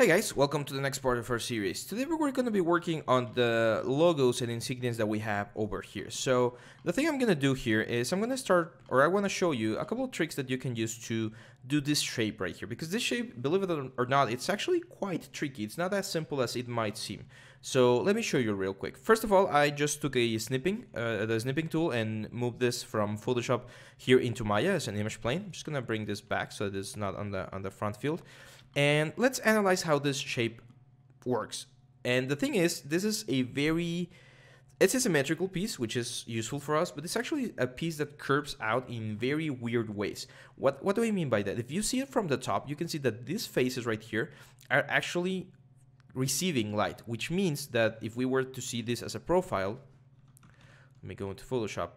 Hey guys, welcome to the next part of our series. Today we're going to be working on the logos and insignias that we have over here. So the thing I'm going to do here is I'm going to start, or I want to show you a couple of tricks that you can use to do this shape right here. Because this shape, believe it or not, it's actually quite tricky. It's not as simple as it might seem. So let me show you real quick. First of all, I just took a snipping, uh, the snipping tool and moved this from Photoshop here into Maya as an image plane. I'm just to bring this back so that it's not on the, on the front field. And let's analyze how this shape works. And the thing is, this is a very, it's a symmetrical piece, which is useful for us, but it's actually a piece that curves out in very weird ways. What, what do I mean by that? If you see it from the top, you can see that these faces right here are actually receiving light, which means that if we were to see this as a profile, let me go into Photoshop.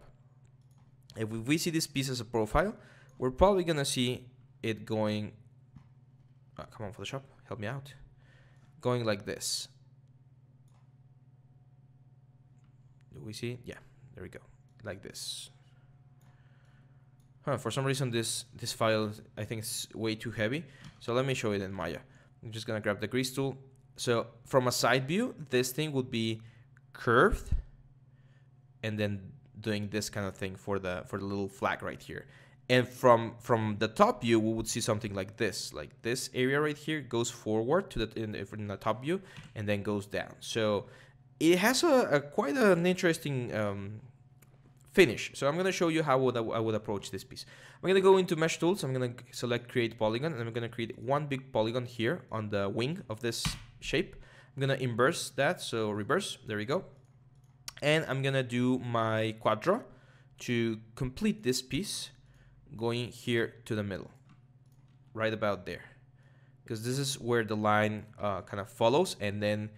If we see this piece as a profile, we're probably gonna see it going uh, come on Photoshop, help me out. Going like this. We see? Yeah, there we go. Like this. Huh, for some reason this this file I think is way too heavy. So let me show it in Maya. I'm just gonna grab the grease tool. So from a side view, this thing would be curved and then doing this kind of thing for the for the little flag right here and from from the top view we would see something like this like this area right here goes forward to the in the, in the top view and then goes down so it has a, a quite an interesting um, finish. So i'm going to show you how would I, I would approach this piece. I'm going to go into mesh tools. I'm going to select create polygon and i'm going to create one big polygon here on the wing of this shape. I'm going to inverse that so reverse. There we go. And i'm going to do my Quad Draw to complete this piece going here to the middle, right about there. Because this is where the line uh, kind of follows and then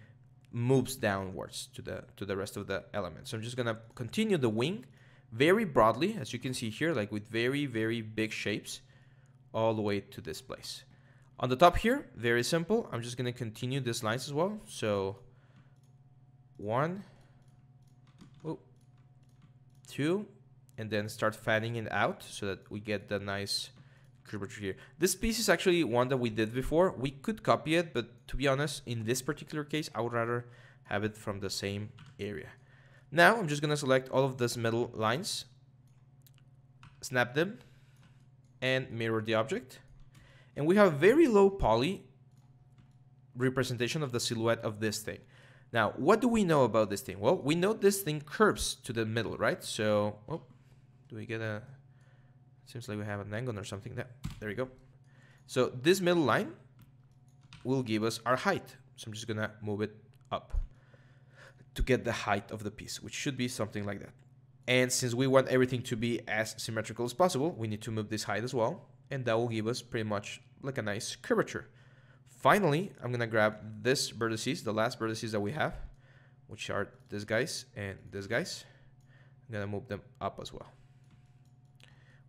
moves downwards to the to the rest of the elements. So I'm just gonna continue the wing very broadly, as you can see here, like with very, very big shapes all the way to this place. On the top here, very simple. I'm just gonna continue these lines as well. So one, oh, two, and then start fanning it out so that we get the nice curvature here. This piece is actually one that we did before. We could copy it, but to be honest, in this particular case, I would rather have it from the same area. Now I'm just gonna select all of these middle lines, snap them, and mirror the object. And we have a very low poly representation of the silhouette of this thing. Now, what do we know about this thing? Well, we know this thing curves to the middle, right? So, oh, do we get a... Seems like we have an angle or something. There, there we go. So this middle line will give us our height. So I'm just to move it up to get the height of the piece, which should be something like that. And since we want everything to be as symmetrical as possible, we need to move this height as well. And that will give us pretty much like a nice curvature. Finally, I'm to grab this vertices, the last vertices that we have, which are these guys and these guys. I'm to move them up as well.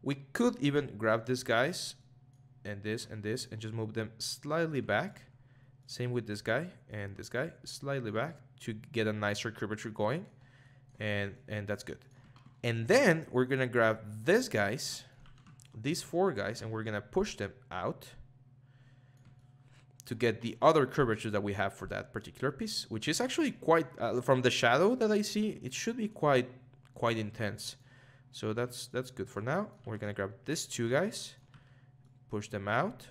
We could even grab these guys and this and this and just move them slightly back. Same with this guy and this guy, slightly back to get a nicer curvature going. And, and that's good. And then we're gonna grab these guys, these four guys, and we're gonna push them out to get the other curvature that we have for that particular piece, which is actually quite, uh, from the shadow that I see, it should be quite, quite intense. So that's that's good for now. We're gonna grab these two guys, push them out,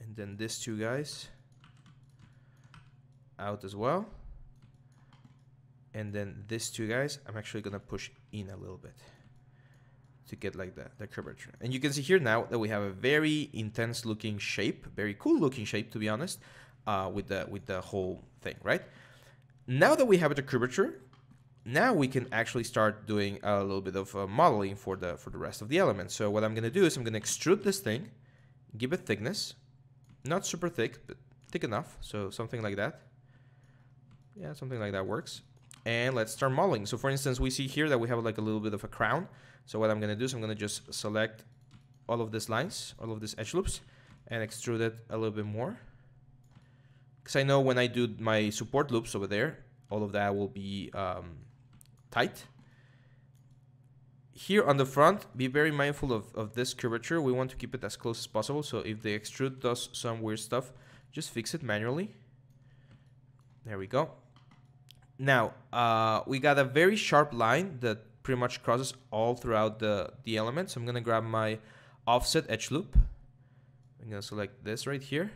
and then these two guys out as well. And then these two guys, I'm actually gonna push in a little bit to get like the, the curvature. And you can see here now that we have a very intense looking shape, very cool looking shape to be honest, uh, with the with the whole thing, right? Now that we have the curvature, now we can actually start doing a little bit of uh, modeling for the for the rest of the elements. So what I'm going to do is I'm going to extrude this thing, give it thickness, not super thick, but thick enough. So something like that. Yeah, something like that works. And let's start modeling. So for instance, we see here that we have like a little bit of a crown. So what I'm going to do is I'm going to just select all of these lines, all of these edge loops, and extrude it a little bit more. Because I know when I do my support loops over there, all of that will be um, tight. Here on the front, be very mindful of, of this curvature. We want to keep it as close as possible. So if the extrude does some weird stuff, just fix it manually. There we go. Now, uh, we got a very sharp line that pretty much crosses all throughout the, the element. So I'm gonna grab my offset edge loop. I'm gonna select this right here.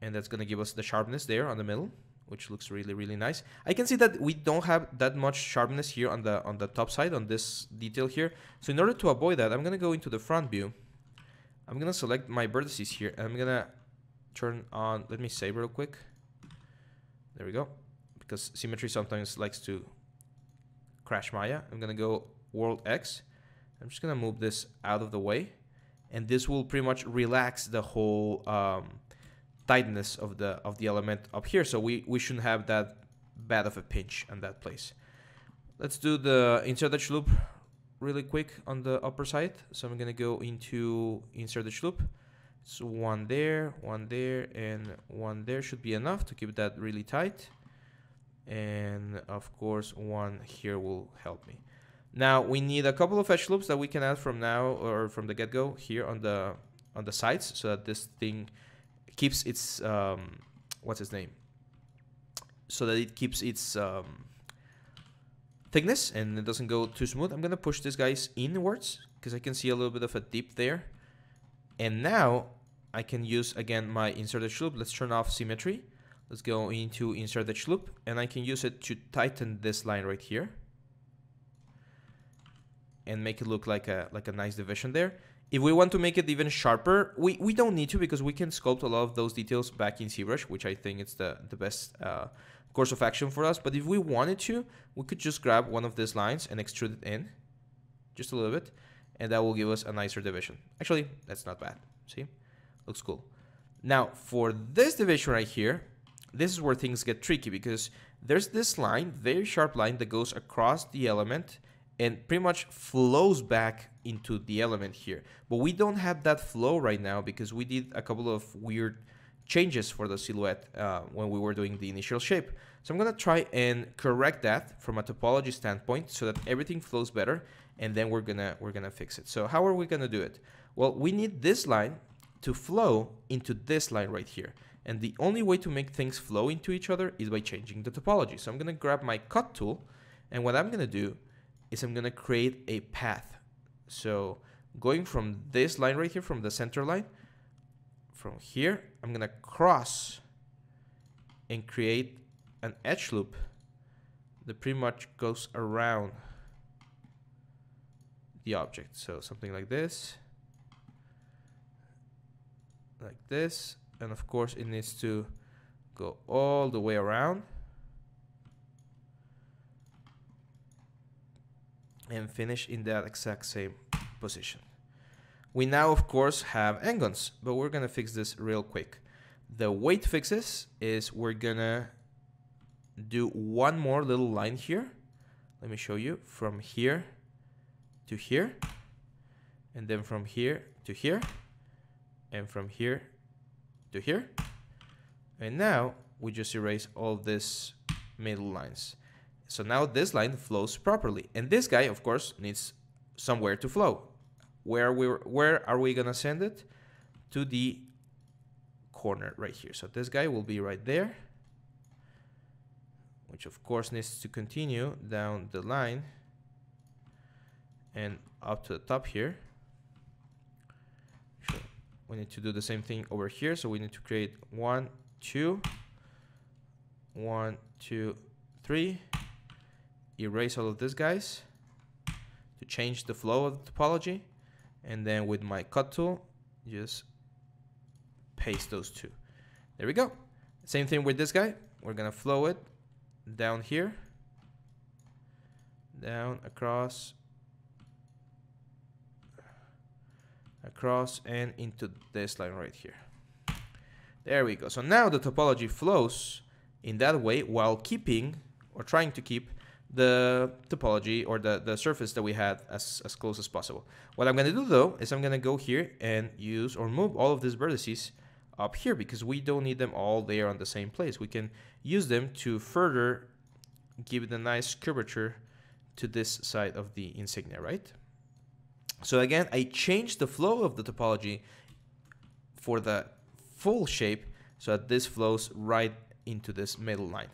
And that's gonna give us the sharpness there on the middle, which looks really, really nice. I can see that we don't have that much sharpness here on the on the top side, on this detail here. So in order to avoid that, I'm gonna go into the front view. I'm gonna select my vertices here, and I'm gonna turn on, let me save real quick. There we go. Because symmetry sometimes likes to crash Maya. I'm gonna go world X. I'm just gonna move this out of the way and this will pretty much relax the whole um, tightness of the of the element up here. So we, we shouldn't have that bad of a pinch on that place. Let's do the insert edge loop really quick on the upper side. So I'm gonna go into insert edge loop. So one there, one there, and one there should be enough to keep that really tight. And of course, one here will help me. Now we need a couple of edge loops that we can add from now or from the get-go here on the on the sides so that this thing keeps its um, what's its name so that it keeps its um, thickness and it doesn't go too smooth. I'm gonna push these guys inwards because I can see a little bit of a dip there. And now I can use again my insert edge loop. Let's turn off symmetry. Let's go into insert edge loop and I can use it to tighten this line right here and make it look like a like a nice division there. If we want to make it even sharper, we, we don't need to because we can sculpt a lot of those details back in ZBrush, which I think is the, the best uh, course of action for us. But if we wanted to, we could just grab one of these lines and extrude it in just a little bit, and that will give us a nicer division. Actually, that's not bad. See? Looks cool. Now, for this division right here, this is where things get tricky because there's this line, very sharp line that goes across the element and pretty much flows back into the element here. But we don't have that flow right now because we did a couple of weird changes for the silhouette uh, when we were doing the initial shape. So I'm gonna try and correct that from a topology standpoint so that everything flows better and then we're gonna we're gonna fix it. So how are we gonna do it? Well, we need this line to flow into this line right here. And the only way to make things flow into each other is by changing the topology. So I'm gonna grab my cut tool and what I'm gonna do is I'm gonna create a path. So going from this line right here, from the center line, from here, I'm gonna cross and create an edge loop that pretty much goes around the object. So something like this, like this, and of course it needs to go all the way around. And finish in that exact same position. We now, of course, have n-gons, but we're gonna fix this real quick. The way to fix this is we're gonna do one more little line here. Let me show you from here to here, and then from here to here, and from here to here. And now we just erase all these middle lines. So now this line flows properly. And this guy, of course, needs somewhere to flow. Where, we where are we going to send it? To the corner right here. So this guy will be right there, which of course needs to continue down the line and up to the top here. We need to do the same thing over here. So we need to create one, two, one, two, three, erase all of these guys to change the flow of the topology. And then with my cut tool just paste those two. There we go. Same thing with this guy. We're gonna flow it down here down across across and into this line right here. There we go. So now the topology flows in that way while keeping or trying to keep the topology or the, the surface that we had as, as close as possible. What I'm going to do though is I'm going to go here and use or move all of these vertices up here because we don't need them all there on the same place. We can use them to further give it a nice curvature to this side of the insignia, right? So again, I changed the flow of the topology for the full shape so that this flows right into this middle line.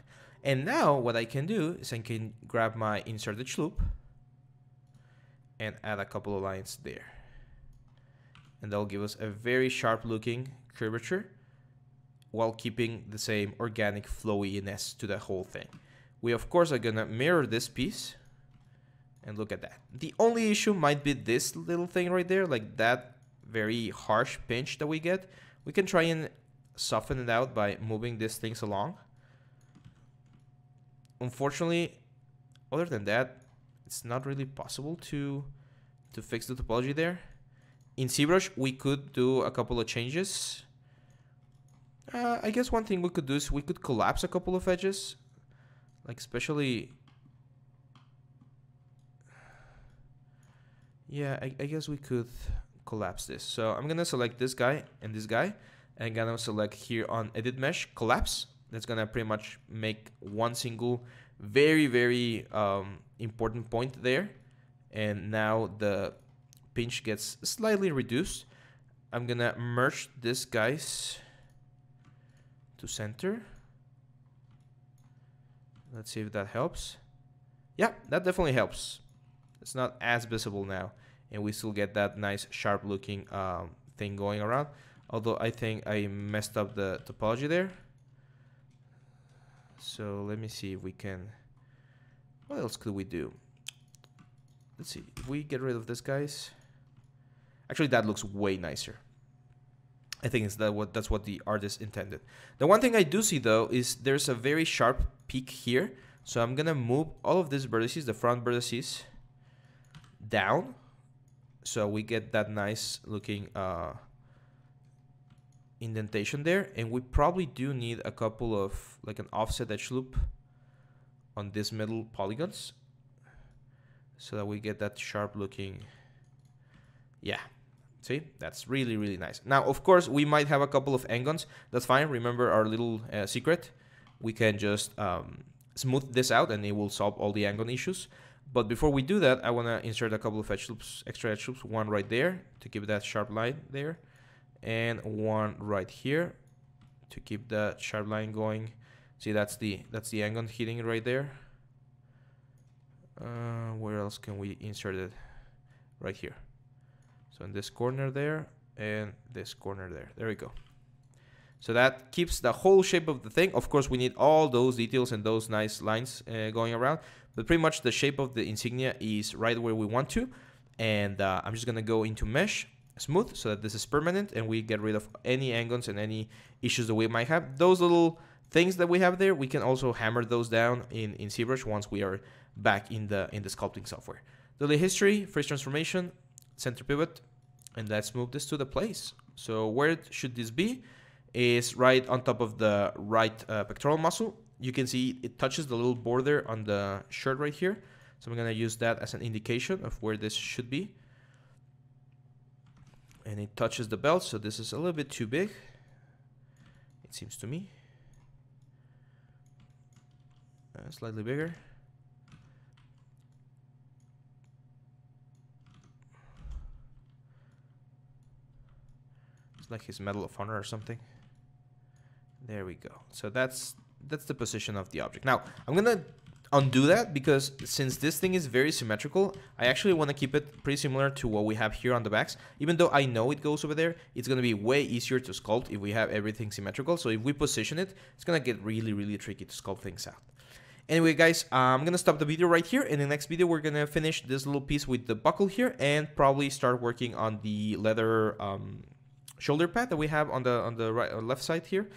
And now what I can do is I can grab my insert edge loop and add a couple of lines there. And that'll give us a very sharp looking curvature while keeping the same organic flowiness to the whole thing. We of course are gonna mirror this piece and look at that. The only issue might be this little thing right there, like that very harsh pinch that we get. We can try and soften it out by moving these things along. Unfortunately, other than that, it's not really possible to to fix the topology there. In ZBrush, we could do a couple of changes. Uh, I guess one thing we could do is we could collapse a couple of edges, like especially. Yeah, I, I guess we could collapse this. So I'm gonna select this guy and this guy, and I'm gonna select here on Edit Mesh Collapse. That's gonna pretty much make one single very very um, important point there, and now the pinch gets slightly reduced. I'm gonna merge this guys to center. Let's see if that helps. Yeah, that definitely helps. It's not as visible now and we still get that nice sharp looking um, thing going around. Although I think I messed up the topology there. So let me see if we can, what else could we do? Let's see, if we get rid of this guys. Actually, that looks way nicer. I think it's that what that's what the artist intended. The one thing I do see though is there's a very sharp peak here. So I'm gonna move all of these vertices, the front vertices, down so we get that nice looking uh, indentation there and we probably do need a couple of like an offset edge loop on these middle polygons so that we get that sharp looking yeah. See? That's really really nice. Now of course we might have a couple of n-gons that's fine. Remember our little uh, secret? We can just um, smooth this out and it will solve all the n-gon issues. But before we do that, I want to insert a couple of edge loops, extra edge loops, one right there to keep that sharp line there, and one right here to keep that sharp line going. See, that's the that's the angle hitting right there. Uh, where else can we insert it? Right here. So in this corner there, and this corner there. There we go. So that keeps the whole shape of the thing. Of course, we need all those details and those nice lines uh, going around. But pretty much the shape of the insignia is right where we want to. And uh, I'm just going to go into mesh smooth so that this is permanent and we get rid of any n-gons and any issues that we might have. Those little things that we have there, we can also hammer those down in, in ZBrush once we are back in the in the sculpting software. Delete history, freeze transformation, center pivot, and let's move this to the place. So where should this be? Is right on top of the right uh, pectoral muscle you can see it touches the little border on the shirt right here. So I'm going to use that as an indication of where this should be. And it touches the belt, so this is a little bit too big, it seems to me. Uh, slightly bigger. It's like his Medal of Honor or something. There we go. So that's that's the position of the object. Now, I'm gonna undo that because since this thing is very symmetrical, I actually want to keep it pretty similar to what we have here on the backs. Even though I know it goes over there, it's going to be way easier to sculpt if we have everything symmetrical. So if we position it, it's going to get really, really tricky to sculpt things out. Anyway, guys, I'm going to stop the video right here. In the next video, we're going to finish this little piece with the buckle here and probably start working on the leather um, shoulder pad that we have on the on the right left side here.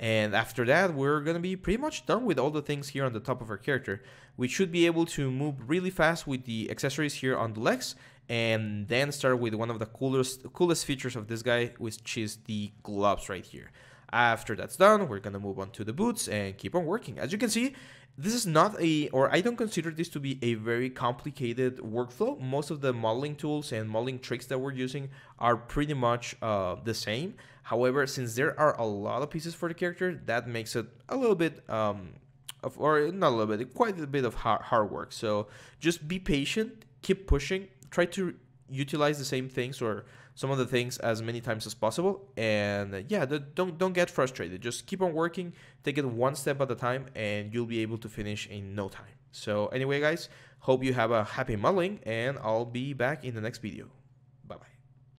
And after that, we're going to be pretty much done with all the things here on the top of our character. We should be able to move really fast with the accessories here on the legs and then start with one of the coolest coolest features of this guy, which is the gloves right here. After that's done, we're going to move on to the boots and keep on working. As you can see, this is not a, or I don't consider this to be a very complicated workflow. Most of the modeling tools and modeling tricks that we're using are pretty much uh, the same. However, since there are a lot of pieces for the character, that makes it a little bit, um, of, or not a little bit, quite a bit of hard, hard work. So just be patient, keep pushing, try to utilize the same things or some of the things as many times as possible. And uh, yeah, don't don't get frustrated. Just keep on working, take it one step at a time, and you'll be able to finish in no time. So anyway, guys, hope you have a happy modeling, and I'll be back in the next video.